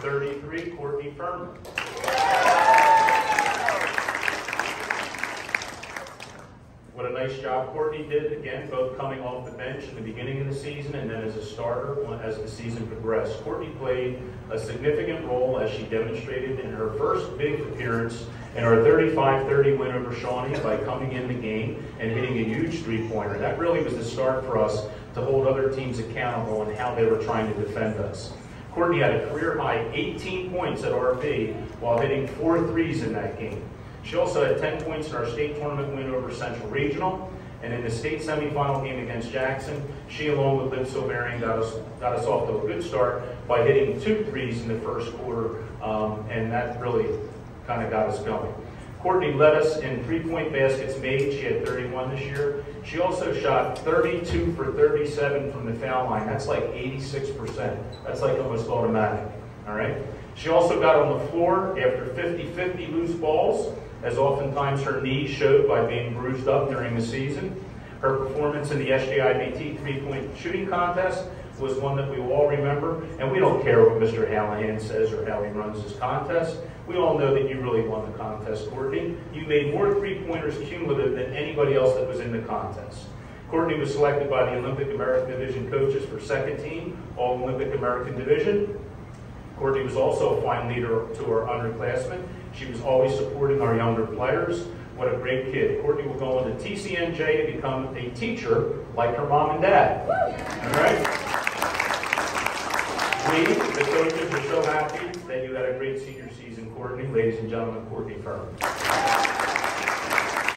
33, Courtney Furman. What a nice job Courtney did, again, both coming off the bench in the beginning of the season and then as a starter as the season progressed. Courtney played a significant role as she demonstrated in her first big appearance in our 35-30 win over Shawnee by coming in the game and hitting a huge three-pointer. That really was the start for us to hold other teams accountable and how they were trying to defend us. Courtney had a career high 18 points at RP while hitting four threes in that game. She also had 10 points in our state tournament win over Central Regional. And in the state semifinal game against Jackson, she along with Liv Silverian got us, got us off to a good start by hitting two threes in the first quarter, um, and that really kind of got us going. Courtney led us in three-point baskets made. She had 31 this year. She also shot 32 for 37 from the foul line. That's like 86%. That's like almost automatic, all right? She also got on the floor after 50-50 loose balls as oftentimes her knee showed by being bruised up during the season. Her performance in the SJIBT three-point shooting contest was one that we all remember, and we don't care what Mr. Hallahan says or how he runs his contest. We all know that you really won the contest, Courtney. You made more three-pointers cumulative than anybody else that was in the contest. Courtney was selected by the Olympic American Division coaches for second team, All Olympic American Division. Courtney was also a fine leader to our underclassmen. She was always supporting our younger players. What a great kid. Courtney will go into TCNJ to become a teacher like her mom and dad. All right? We, the coaches, are so happy that you had a great senior season, Courtney. Ladies and gentlemen, Courtney Furman.